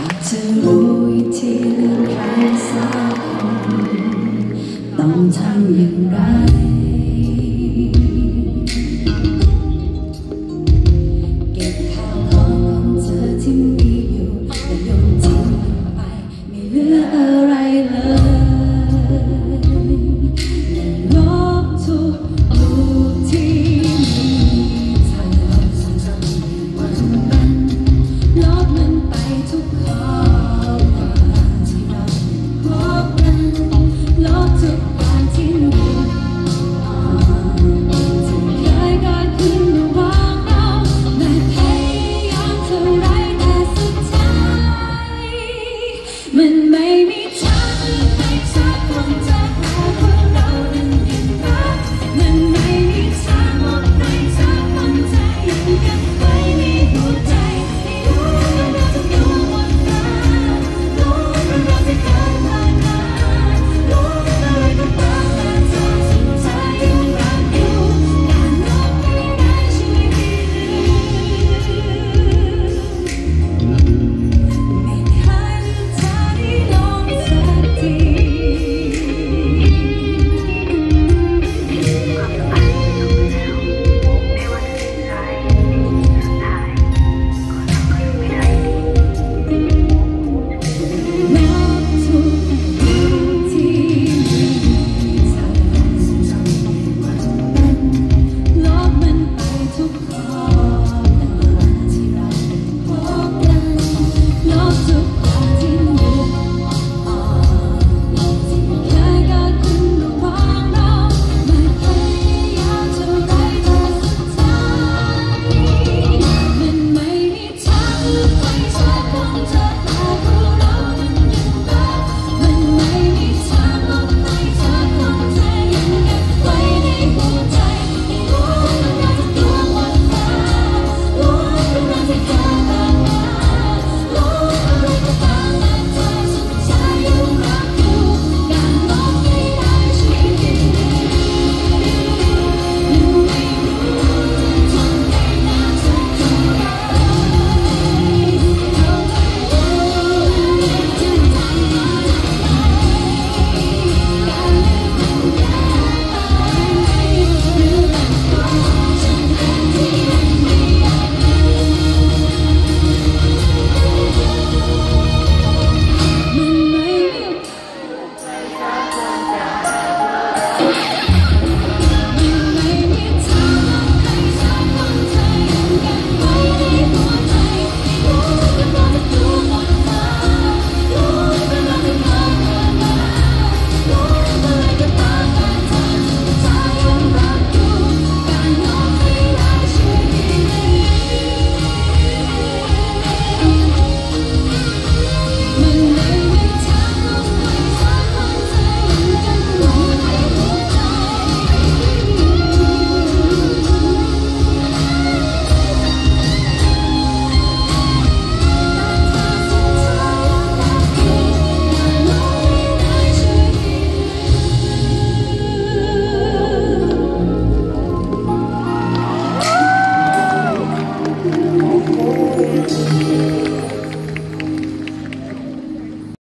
อากจะรู้วิธีเลือกใครสักคนต้องทำอย่างไร